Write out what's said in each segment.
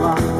Wow.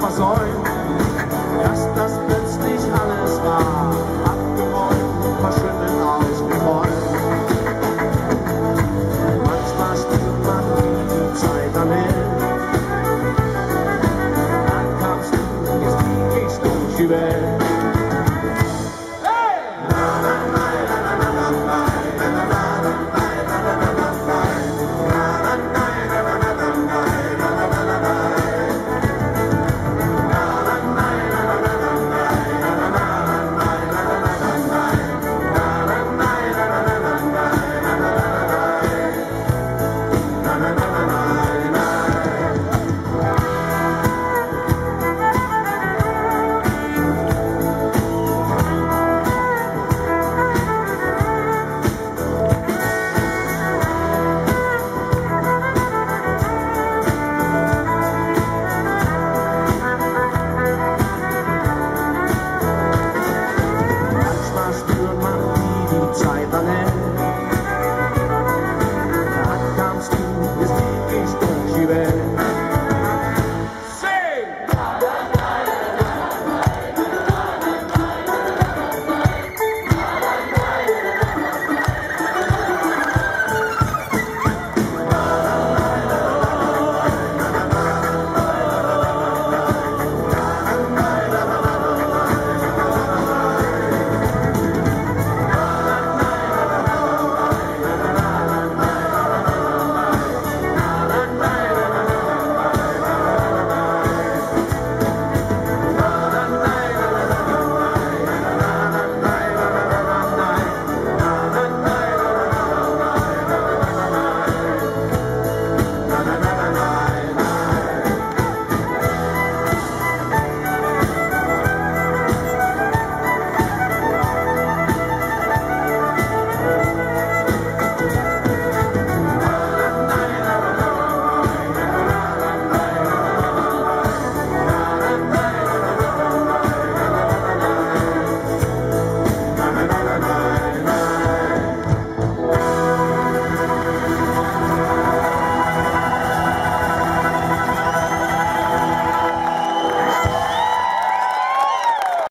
versäumt, dass das plötzlich alles war, abgeräumt, verschüttet ausgeräumt. Manchmal spürt man, die Zeit anhält, dann kamst du, jetzt ging ich durch die Welt.